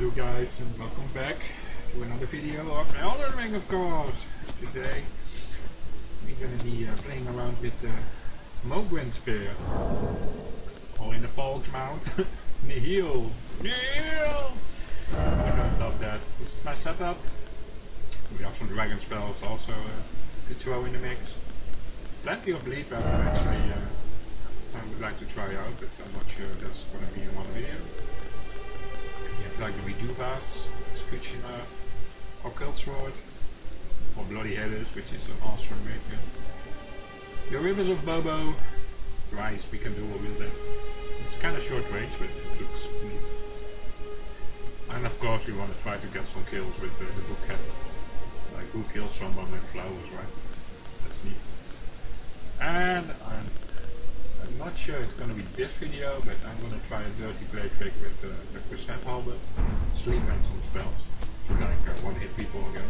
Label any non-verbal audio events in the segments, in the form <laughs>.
Hello guys and welcome back to another video of Elden Ring of course. Today we're gonna be uh, playing around with the Mohgwyn Spear. All in the Falk's mount. <laughs> Nihil! Nihil! I don't love that. This is my setup. We have some dragon spells also uh, to throw in the mix. Plenty of bleed weapon actually uh, I would like to try out but I'm not sure that's gonna be in one video like the Reduvias, Skuchima, Occult Sword, or Bloody Helice, which is an awesome maker. The Rivers of Bobo, twice we can do with it. It's kind of short range, but it looks neat. And of course we want to try to get some kills with the Bouquet. Like who kills someone with flowers, right? That's neat. And I'm not sure it's going to be this video, but I'm going to try a dirty play trick with uh, the percent halberd, sleep and some spells. To like uh, one hit people again.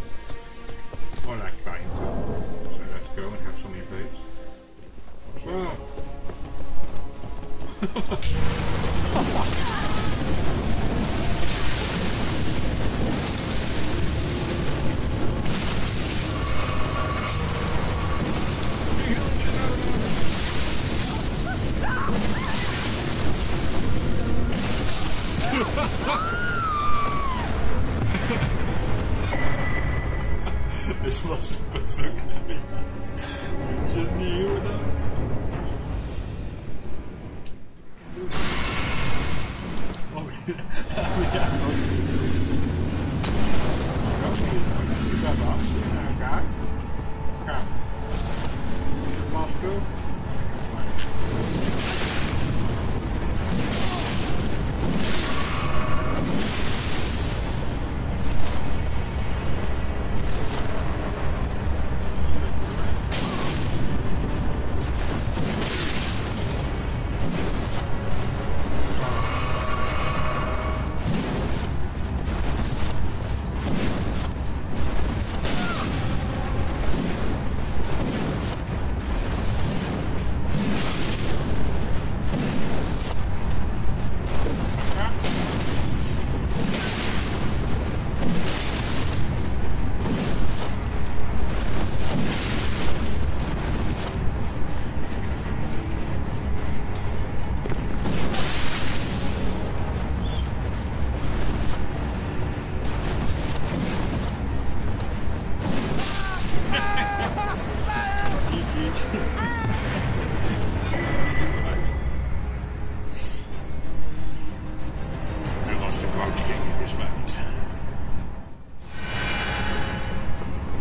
King in this moment.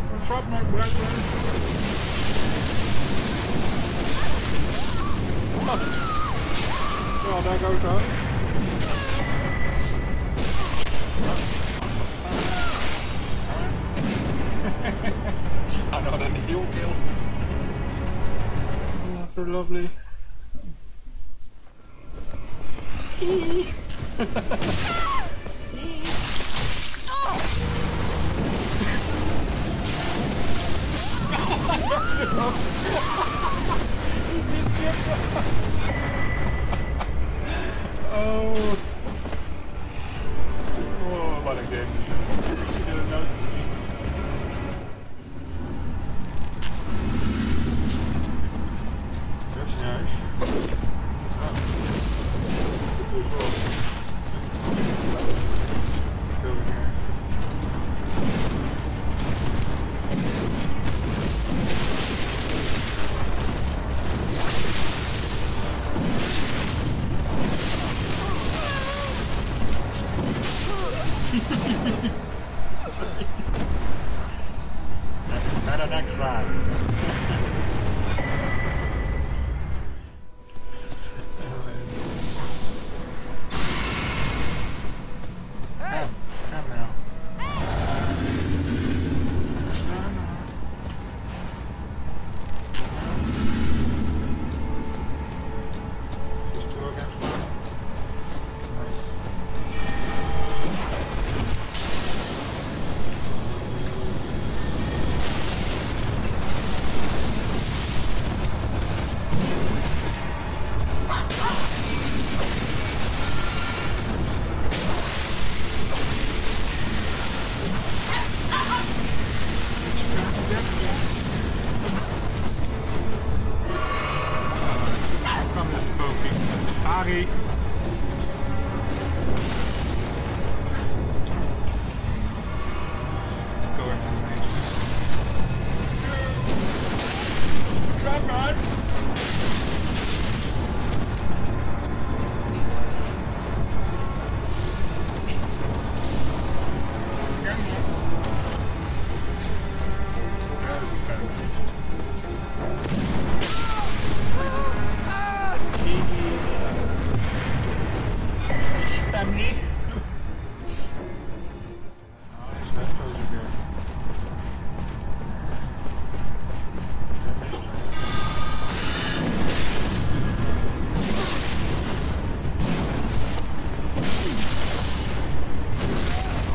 What's up, my brethren? Well, there goes that. Another heel kill. Oh, so lovely. Oh. Bye.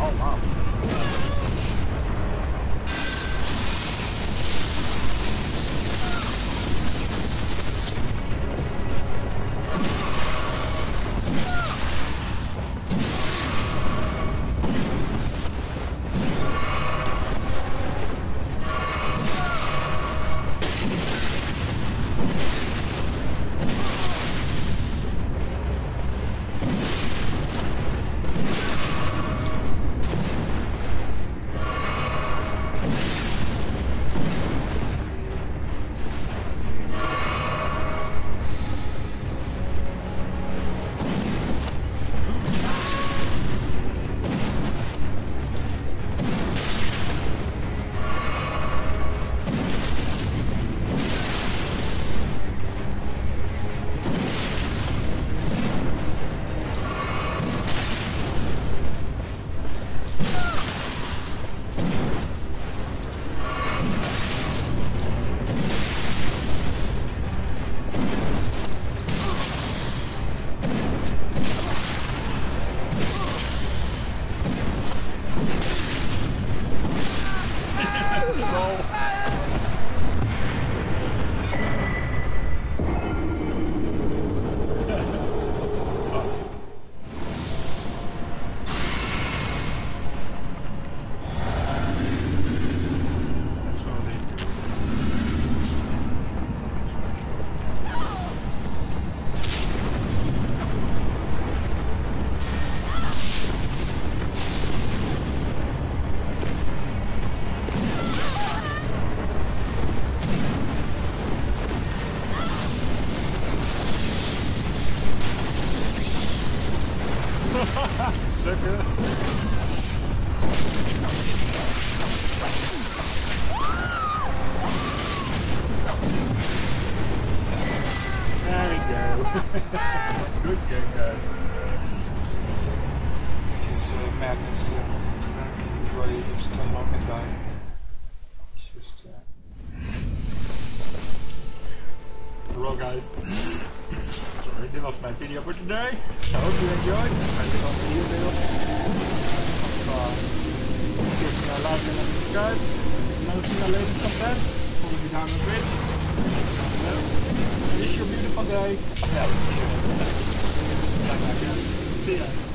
Oh wow. Sucker. There we go. <laughs> Good game, guys. Which is uh, madness. Uh, everybody just come up and die. My video for today. I hope you enjoyed. I did on video build. Uh, give me a like and subscribe. You want see my latest content, follow me down on Twitch. So, wish you a beautiful day. Yeah, we'll see you next time. Bye bye. See ya.